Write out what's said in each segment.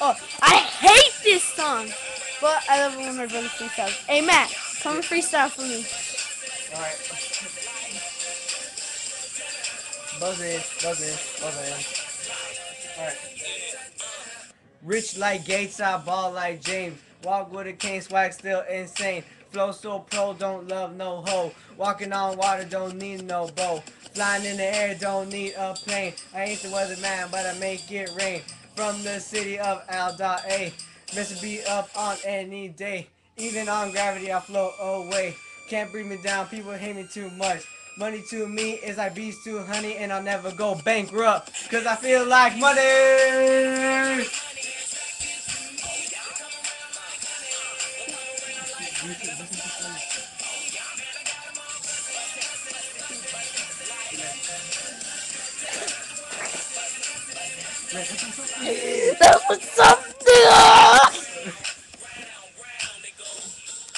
Oh, I hate this song. But I love it when my brother freestyles. Hey, Matt, come freestyle for me. Alright. Buzz in, buzz buzz. Alright. Rich like Gates, I ball like James. Walk with a cane, swag still insane. Flow so pro, don't love no hoe. Walking on water, don't need no bow. Flying in the air, don't need a plane. I ain't the weatherman, but I make it rain. From the city of Alda A. Mr. B up on any day. Even on gravity, I float away. Can't bring me down, people hate me too much. Money to me is like bees to honey, and I'll never go bankrupt. Cause I feel like money! That was something.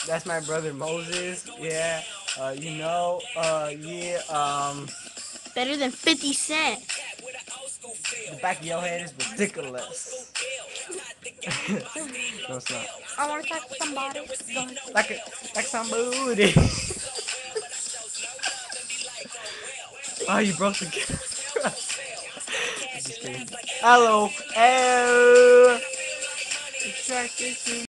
That's my brother Moses. Yeah. Uh, you know, uh, yeah, um, Better than 50 Cent. the back of your head is ridiculous. no, it's not. I want to talk to somebody. Like a, like some booty. oh, you broke the Hello. To